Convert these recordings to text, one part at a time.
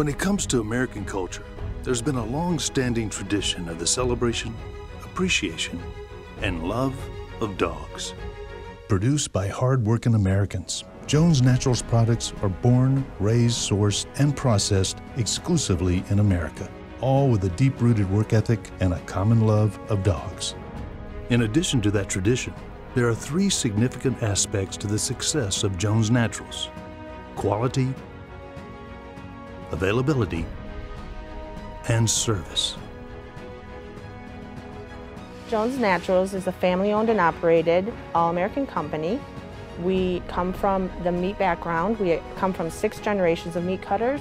When it comes to American culture, there's been a long-standing tradition of the celebration, appreciation, and love of dogs. Produced by hard-working Americans, Jones Naturals products are born, raised, sourced, and processed exclusively in America, all with a deep-rooted work ethic and a common love of dogs. In addition to that tradition, there are three significant aspects to the success of Jones Naturals. Quality, availability, and service. Jones Naturals is a family owned and operated all American company. We come from the meat background. We come from six generations of meat cutters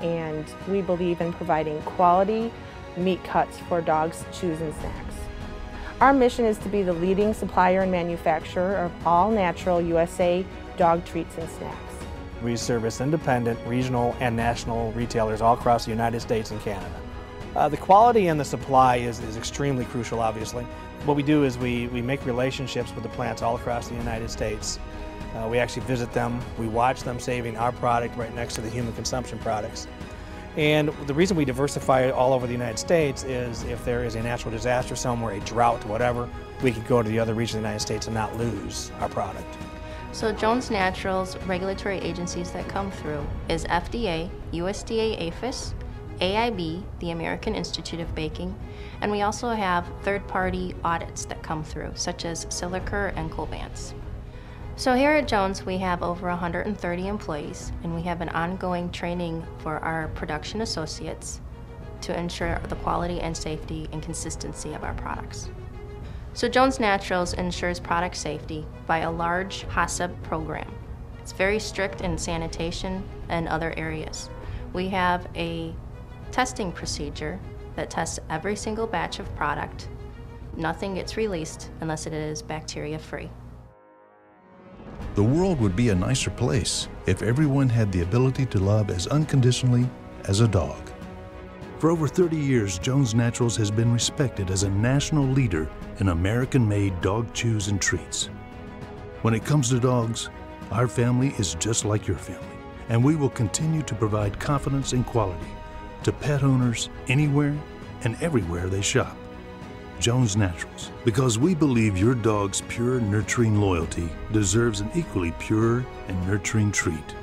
and we believe in providing quality meat cuts for dogs, chews, and snacks. Our mission is to be the leading supplier and manufacturer of all natural USA dog treats and snacks. We service independent, regional, and national retailers all across the United States and Canada. Uh, the quality and the supply is, is extremely crucial, obviously. What we do is we, we make relationships with the plants all across the United States. Uh, we actually visit them, we watch them saving our product right next to the human consumption products. And the reason we diversify all over the United States is if there is a natural disaster somewhere, a drought, whatever, we can go to the other regions of the United States and not lose our product. So Jones Naturals regulatory agencies that come through is FDA, USDA APHIS, AIB, the American Institute of Baking, and we also have third-party audits that come through, such as Silliker and Covance. So here at Jones, we have over 130 employees, and we have an ongoing training for our production associates to ensure the quality and safety and consistency of our products. So Jones Naturals ensures product safety by a large HACCP program. It's very strict in sanitation and other areas. We have a testing procedure that tests every single batch of product. Nothing gets released unless it is bacteria free. The world would be a nicer place if everyone had the ability to love as unconditionally as a dog. For over 30 years, Jones Naturals has been respected as a national leader in American-made dog chews and treats. When it comes to dogs, our family is just like your family, and we will continue to provide confidence and quality to pet owners anywhere and everywhere they shop. Jones Naturals, because we believe your dog's pure nurturing loyalty deserves an equally pure and nurturing treat.